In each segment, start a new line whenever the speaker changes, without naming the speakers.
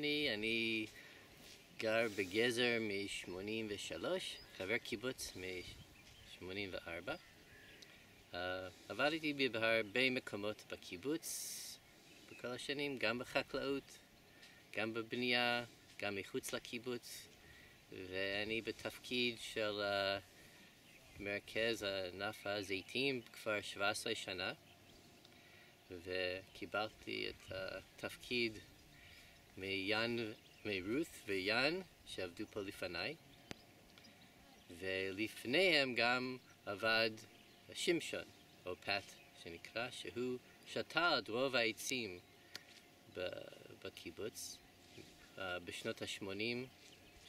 גפני, אני גר בגזר מ-83, חבר קיבוץ מ-84. Uh, עבדתי בהרבה מקומות בקיבוץ בכל השנים, גם בחקלאות, גם בבנייה, גם מחוץ לקיבוץ, ואני בתפקיד של uh, מרכז ענף הזיתים כבר 17 שנה, וקיבלתי את התפקיד מיאן, מרות ויאן שעבדו פה לפניי, ולפניהם גם עבד שמשון, או פת שנקרא, שהוא שתה את רוב העצים בקיבוץ בשנות ה-80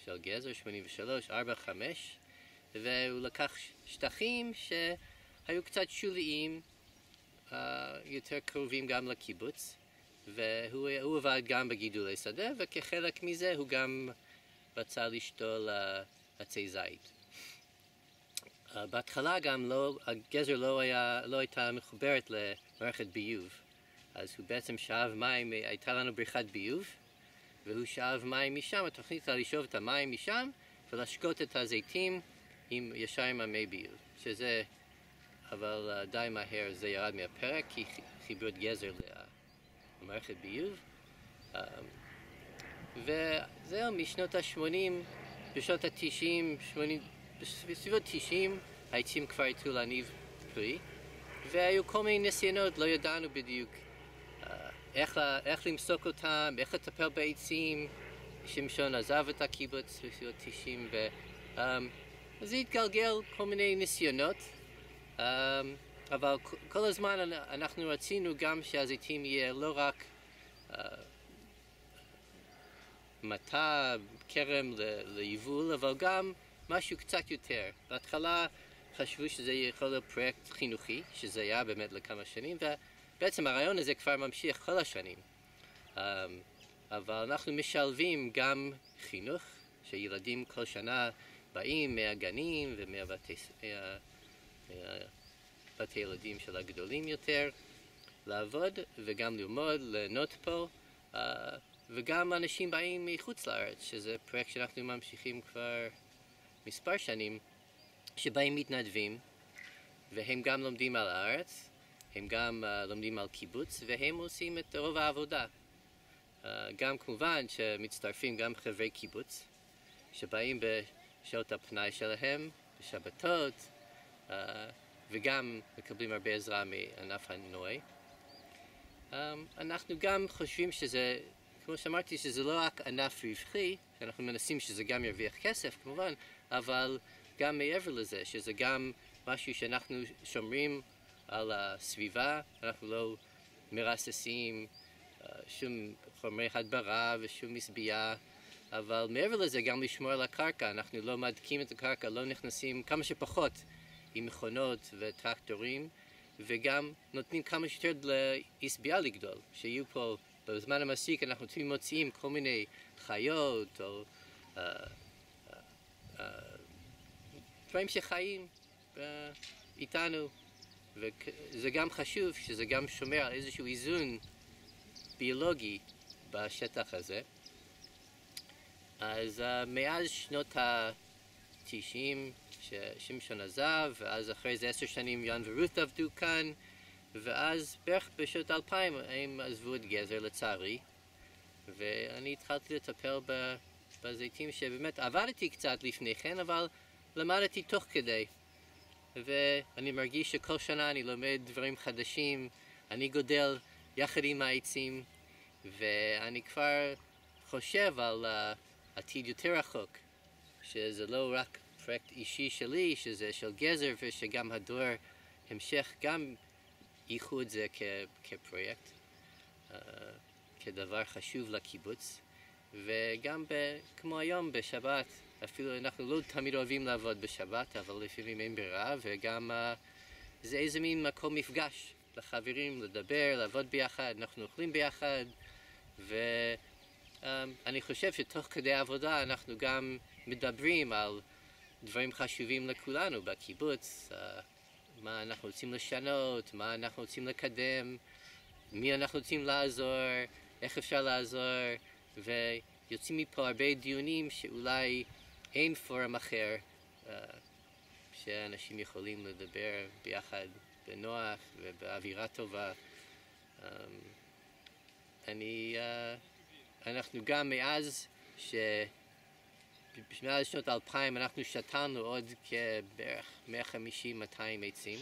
של גזר, 83, 4, 5, והוא לקח שטחים שהיו קצת שוליים, יותר קרובים גם לקיבוץ, והוא עבד גם בגידולי שדה, וכחלק מזה הוא גם רצה לשתול עצי זית. בהתחלה גם לא, הגזר לא, היה, לא הייתה מחוברת למערכת ביוב, אז הוא בעצם שאב מים, הייתה לנו בריכת ביוב, והוא שאב מים משם, התוכנית הייתה לשאוב את המים משם ולשקוט את הזיתים עם, ישר עם המי ביוב, שזה, אבל די מהר זה ירד מהפרק, כי חיברו את גזר למערכת ביוב. וזהו, משנות ה-80, בשנות ה-90, 80, בסביבות 90 העצים כבר התחילו להניב פרי, והיו כל מיני ניסיונות, לא ידענו בדיוק uh, איך, איך למסוק אותם, איך לטפל בעצים. שמשון עזב את הקיבוץ בסביבות 90, ו, um, זה התגלגל כל מיני ניסיונות, um, אבל כל הזמן אנחנו רצינו גם שהזיתים יהיה לא רק uh, מטע, כרם ליבול, אבל גם משהו קצת יותר. בהתחלה חשבו שזה יכול להיות פרויקט חינוכי, שזה היה באמת לכמה שנים, ובעצם הרעיון הזה כבר ממשיך כל השנים. אמ, אבל אנחנו משלבים גם חינוך, שילדים כל שנה באים מהגנים ומהבתי בתי ילדים של הגדולים יותר לעבוד וגם ללמוד, ליהנות פה אה, וגם אנשים באים מחוץ לארץ, שזה פרויקט שאנחנו ממשיכים כבר מספר שנים שבהם מתנדבים והם גם לומדים על הארץ, הם גם uh, לומדים על קיבוץ והם עושים את רוב העבודה. Uh, גם כמובן שמצטרפים גם חברי קיבוץ שבאים בשעות הפנאי שלהם, בשבתות, uh, וגם מקבלים הרבה עזרה מענף הנוי. Um, אנחנו גם חושבים שזה, כמו שאמרתי, שזה לא רק ענף רווחי, שאנחנו מנסים שזה גם ירוויח כסף כמובן, אבל גם מעבר לזה, שזה גם משהו שאנחנו שומרים על הסביבה, אנחנו לא מרססים uh, שום חומרי הדברה ושום מסביעה, אבל מעבר לזה גם לשמור על הקרקע, אנחנו לא מהדקים את הקרקע, לא נכנסים כמה שפחות עם מכונות וטרקטורים, וגם נותנים כמה שיותר להסביעה לגדול, שיהיו פה בזמן המסיק אנחנו תמיד מוציאים כל מיני חיות או uh, uh, uh, דברים שחיים איתנו, וזה גם חשוב שזה גם שומר על איזשהו איזון ביולוגי בשטח הזה. אז מאז שנות ה-90 ששמשון עזב, ואז אחרי זה עשר שנים יאן ורות עבדו כאן, ואז בערך בשנות 2000 הם עזבו את גזר לצערי, ואני התחלתי לטפל בזיתים שבאמת עבדתי קצת לפני כן, אבל למדתי תוך כדי, ואני מרגיש שכל שנה אני לומד דברים חדשים, אני גודל יחד עם העצים, ואני כבר חושב על uh, עתיד יותר רחוק, שזה לא רק פרויקט אישי שלי, שזה של גזר, ושגם הדור המשך גם ייחוד זה כ, כפרויקט, uh, כדבר חשוב לקיבוץ, וגם ב, כמו היום בשבת, אפילו אנחנו לא תמיד אוהבים לעבוד בשבת, אבל לפעמים אין ברירה, וגם uh, זה איזה מין מקום מפגש לחברים, לדבר, לעבוד ביחד, אנחנו אוכלים ביחד, ואני um, חושב שתוך כדי עבודה אנחנו גם מדברים על דברים חשובים לכולנו בקיבוץ, uh, מה אנחנו רוצים לשנות, מה אנחנו רוצים לקדם, מי אנחנו רוצים לעזור, איך אפשר לעזור, ויוצאים מפה הרבה דיונים שאולי אין פורום אחר uh, שאנשים יכולים לדבר ביחד בנוח ובאווירה טובה. Um, אני, uh, אנחנו גם מאז ש... מאז שנות האלפיים אנחנו שתלנו עוד כבערך 150-200 עצים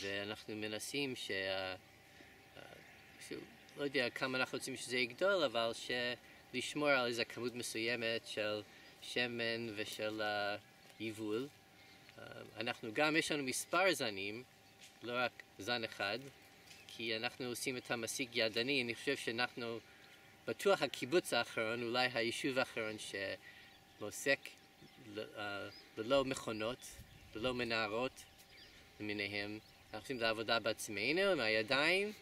ואנחנו מנסים ש... לא יודע כמה אנחנו רוצים שזה יגדול, אבל לשמור על איזו כמות מסוימת של שמן ושל יבול. אנחנו גם, יש לנו מספר זנים, לא רק זן אחד, כי אנחנו עושים את המסיק ידני, אני חושב שאנחנו, בטוח הקיבוץ האחרון, אולי היישוב האחרון שמוסק ללא מכונות, ללא מנהרות למיניהם. אנחנו עושים את העבודה בעצמנו, עם הידיים,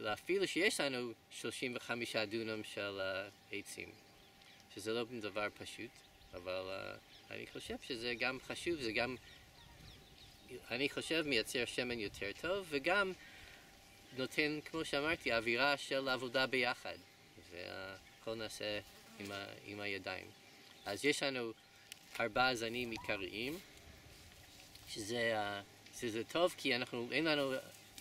ואפילו שיש לנו 35 דונם של uh, עצים, שזה לא דבר פשוט, אבל uh, אני חושב שזה גם חשוב, זה גם, אני חושב, מייצר שמן יותר טוב, וגם נותן, כמו שאמרתי, אווירה של עבודה ביחד, והכל נעשה עם, ה, עם הידיים. אז יש לנו ארבעה זנים עיקריים, שזה, שזה טוב כי אנחנו, אין לנו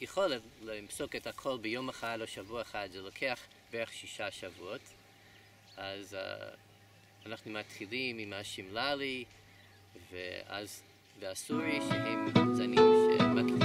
יכולת למסוק את הכל ביום אחד או שבוע אחד, זה לוקח בערך שישה שבועות. אז uh, אנחנו מתחילים עם השמללי ואז, והסורי שהם זנים